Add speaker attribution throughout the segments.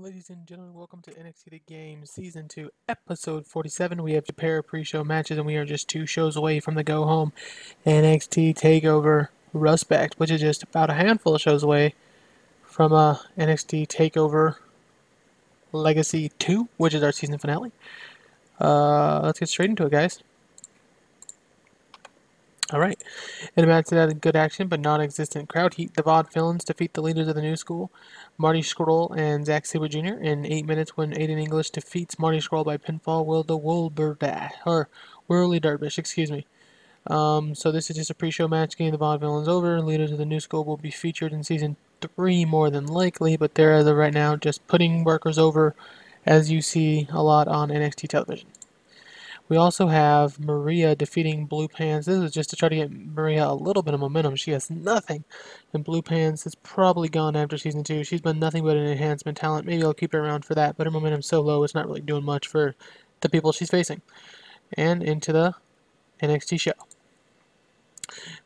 Speaker 1: Ladies and gentlemen, welcome to NXT The Game Season 2, Episode 47. We have a pair of pre-show matches, and we are just two shows away from the go-home NXT TakeOver Respect, which is just about a handful of shows away from uh, NXT TakeOver Legacy 2, which is our season finale. Uh, let's get straight into it, guys. All right. In a match that good action but non-existent crowd heat, the Vaudevillains defeat the leaders of the new school, Marty Scurll and Zack Sabre Jr. in eight minutes when Aiden English defeats Marty Scurll by pinfall. Will the Wilbur or Whirly Dervish, excuse me. Um, so this is just a pre-show match getting the Vaudevillains over. Leaders of the new school will be featured in season three more than likely, but they're as of right now just putting workers over, as you see a lot on NXT television. We also have Maria defeating Blue Pants. This is just to try to get Maria a little bit of momentum. She has nothing. And Blue Pants is probably gone after Season 2. She's been nothing but an enhancement talent. Maybe I'll keep her around for that, but her momentum's so low it's not really doing much for the people she's facing. And into the NXT show.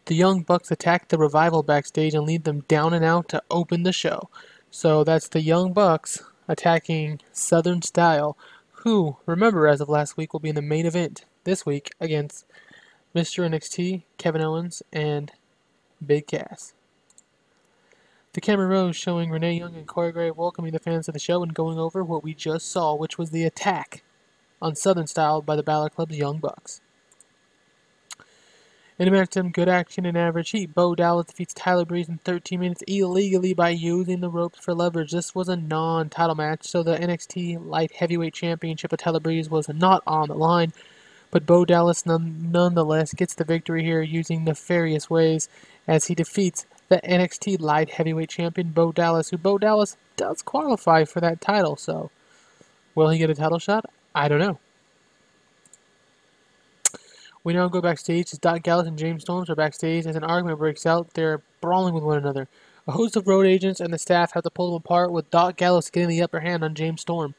Speaker 1: The Young Bucks attack the Revival backstage and lead them down and out to open the show. So that's the Young Bucks attacking Southern Style who, remember as of last week, will be in the main event this week against Mr. NXT, Kevin Owens, and Big Cass. The camera rose showing Renee Young and Corey Graves welcoming the fans to the show and going over what we just saw, which was the attack on Southern Style by the Balor Club's Young Bucks. In a match some good action and average heat, Bo Dallas defeats Tyler Breeze in 13 minutes illegally by using the ropes for leverage. This was a non-title match, so the NXT Light Heavyweight Championship of Tyler Breeze was not on the line. But Bo Dallas none, nonetheless gets the victory here using nefarious ways as he defeats the NXT Light Heavyweight Champion Bo Dallas, who Bo Dallas does qualify for that title. So, will he get a title shot? I don't know. We now go backstage as Doc Gallows and James Storms are backstage as an argument breaks out. They're brawling with one another. A host of road agents and the staff have to pull them apart, with Doc Gallows getting the upper hand on James Storm.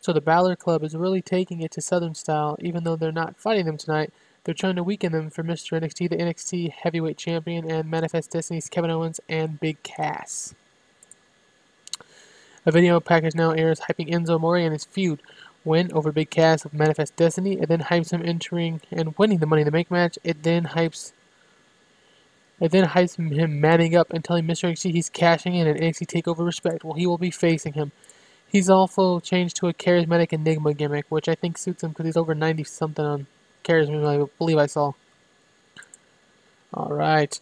Speaker 1: So the Balor Club is really taking it to Southern style, even though they're not fighting them tonight. They're trying to weaken them for Mr. NXT, the NXT Heavyweight Champion, and Manifest Destiny's Kevin Owens and Big Cass. A video package now airs hyping Enzo Amore and his feud win over Big Cass of Manifest Destiny. It then hypes him entering and winning the Money in the Bank match. It then hypes it then hypes him manning up and telling Mr. NXT he's cashing in an NXT TakeOver respect. Well, he will be facing him. He's also changed to a charismatic Enigma gimmick, which I think suits him because he's over 90 something on charisma, I believe I saw. Alright.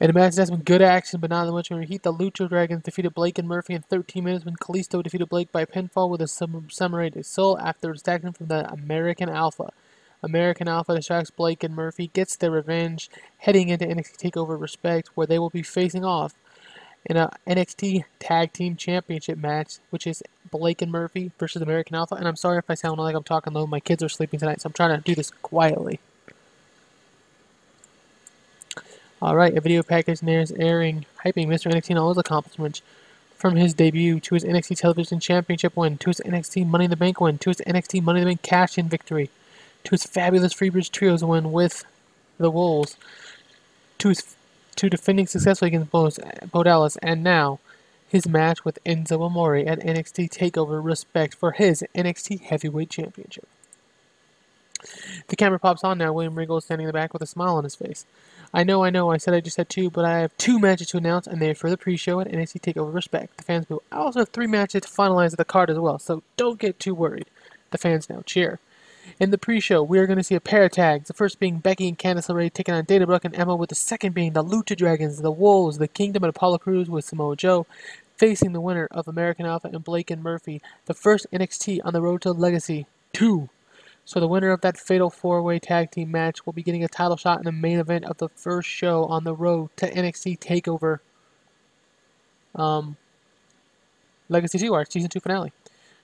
Speaker 1: In a match that's been good action, but not that much When heat, the Lucha Dragons defeated Blake and Murphy in 13 minutes when Kalisto defeated Blake by pinfall with a Samurai Sol after distracting from the American Alpha. American Alpha distracts Blake and Murphy, gets their revenge, heading into NXT TakeOver Respect, where they will be facing off in a NXT Tag Team Championship match, which is Blake and Murphy versus American Alpha. And I'm sorry if I sound like I'm talking low. My kids are sleeping tonight, so I'm trying to do this quietly. Alright, a video package is airing, hyping Mr. NXT and all his accomplishments from his debut to his NXT Television Championship win, to his NXT Money in the Bank win, to his NXT Money in the Bank cash-in victory, to his fabulous Freebird Trios win with the Wolves, to his to defending successfully against Bo, Bo Dallas, and now his match with Enzo Amore at NXT TakeOver Respect for his NXT Heavyweight Championship. The camera pops on now. William Regal standing in the back with a smile on his face. I know, I know, I said I just had two, but I have two matches to announce, and they are for the pre-show at NXT TakeOver Respect. The fans will I also have three matches to finalize the card as well, so don't get too worried. The fans now cheer. In the pre-show, we are going to see a pair of tags, the first being Becky and Candice LeRae taking on Dana Brooke and Emma, with the second being the Lucha Dragons, the Wolves, the Kingdom, and Apollo Crews with Samoa Joe, facing the winner of American Alpha and Blake and Murphy, the first NXT on the road to Legacy 2. So the winner of that fatal four-way tag team match will be getting a title shot in the main event of the first show on the road to NXT Takeover. Um, Legacy 2, our season 2 finale.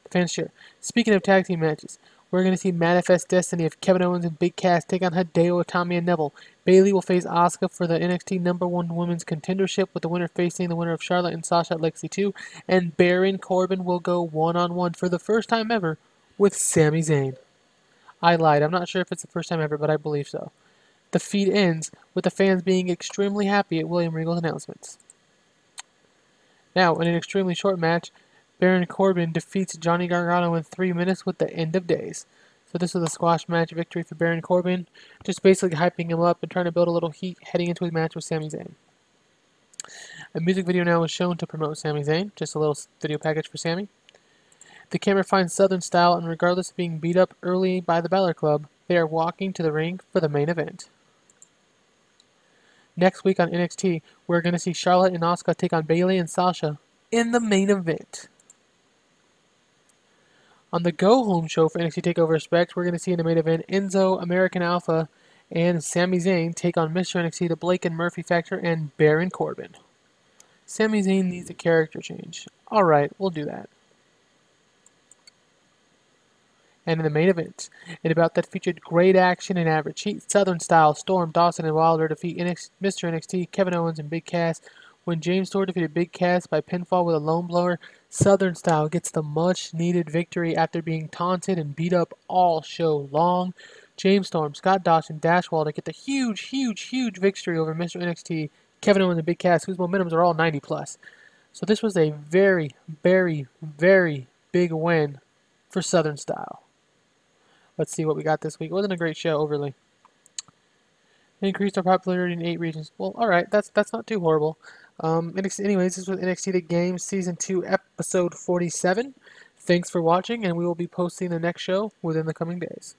Speaker 1: The fans cheer. Speaking of tag team matches, we're going to see Manifest Destiny of Kevin Owens and Big Cass take on Hideo Itami and Neville. Bayley will face Asuka for the NXT number one women's contendership, with the winner facing the winner of Charlotte and Sasha at Legacy 2. And Baron Corbin will go one on one for the first time ever with Sami Zayn. I lied. I'm not sure if it's the first time ever, but I believe so. The feed ends with the fans being extremely happy at William Regal's announcements. Now, in an extremely short match, Baron Corbin defeats Johnny Gargano in three minutes with the end of days. So this was a squash match victory for Baron Corbin, just basically hyping him up and trying to build a little heat heading into his match with Sami Zayn. A music video now is shown to promote Sami Zayn, just a little video package for Sami. The camera finds Southern style, and regardless of being beat up early by the Balor Club, they are walking to the ring for the main event. Next week on NXT, we're going to see Charlotte and Asuka take on Bayley and Sasha in the main event. On the Go Home show for NXT TakeOver Respect, we're going to see in the main event Enzo, American Alpha, and Sami Zayn take on Mr. NXT, the Blake and Murphy Factor, and Baron Corbin. Sami Zayn needs a character change. Alright, we'll do that. And in the main event, in about that featured great action and average heat, Southern Style, Storm, Dawson, and Wilder defeat NXT, Mr. NXT, Kevin Owens, and Big Cass when James Storm defeated Big Cass by pinfall with a lung blower, Southern Style gets the much needed victory after being taunted and beat up all show long. James Storm, Scott Dawson, Dash Wilder get the huge, huge, huge victory over Mr. NXT, Kevin Owens, and Big Cass, whose momentums are all 90 plus. So this was a very, very, very big win for Southern Style. Let's see what we got this week. It wasn't a great show overly. Increased our popularity in eight regions. Well, all right, that's that's not too horrible. Um, NXT, anyways, this was NXT The Game Season 2, Episode 47. Thanks for watching, and we will be posting the next show within the coming days.